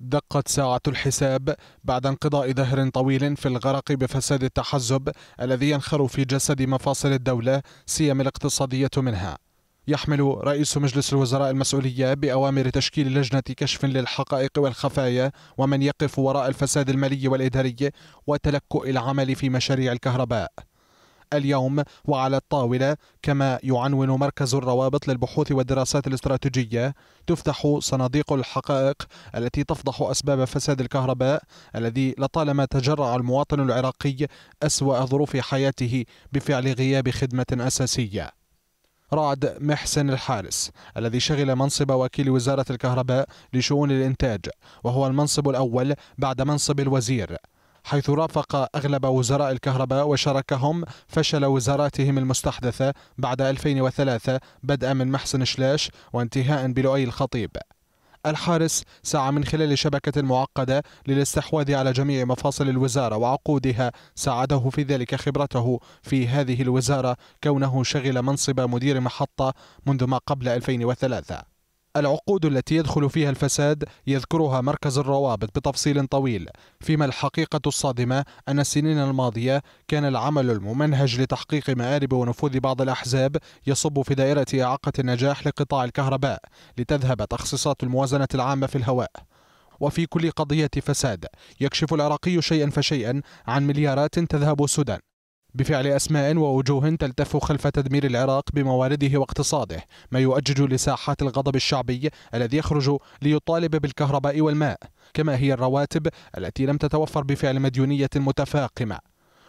دقت ساعة الحساب بعد انقضاء دهر طويل في الغرق بفساد التحزب الذي ينخر في جسد مفاصل الدولة سيما الاقتصادية منها. يحمل رئيس مجلس الوزراء المسؤولية بأوامر تشكيل لجنة كشف للحقائق والخفايا ومن يقف وراء الفساد المالي والإداري وتلكؤ العمل في مشاريع الكهرباء. اليوم وعلى الطاولة كما يعنون مركز الروابط للبحوث والدراسات الاستراتيجية. تفتح صناديق الحقائق التي تفضح أسباب فساد الكهرباء الذي لطالما تجرع المواطن العراقي أسوأ ظروف حياته بفعل غياب خدمة أساسية. رعد محسن الحارس الذي شغل منصب وكيل وزارة الكهرباء لشؤون الإنتاج وهو المنصب الأول بعد منصب الوزير. حيث رافق أغلب وزراء الكهرباء وشاركهم فشل وزاراتهم المستحدثة بعد 2003 بدءا من محسن شلاش وانتهاء بلؤي الخطيب. الحارس سعى من خلال شبكة معقدة للاستحواذ على جميع مفاصل الوزارة وعقودها ساعده في ذلك خبرته في هذه الوزارة كونه شغل منصب مدير محطة منذ ما قبل 2003 العقود التي يدخل فيها الفساد يذكرها مركز الروابط بتفصيل طويل فيما الحقيقة الصادمة أن السنين الماضية كان العمل الممنهج لتحقيق مآرب ونفوذ بعض الأحزاب يصب في دائرة إعاقة النجاح لقطاع الكهرباء لتذهب تخصيصات الموازنة العامة في الهواء. وفي كل قضية فساد يكشف العراقي شيئا فشيئا عن مليارات تذهب السودان بفعل أسماء ووجوه تلتف خلف تدمير العراق بموارده واقتصاده ما يؤجج لساحات الغضب الشعبي الذي يخرج ليطالب بالكهرباء والماء كما هي الرواتب التي لم تتوفر بفعل مديونية متفاقمة.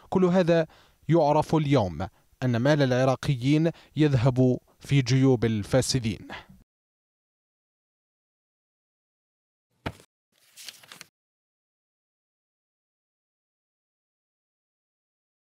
كل هذا يعرف اليوم أن مال العراقيين يذهب في جيوب الفاسدين.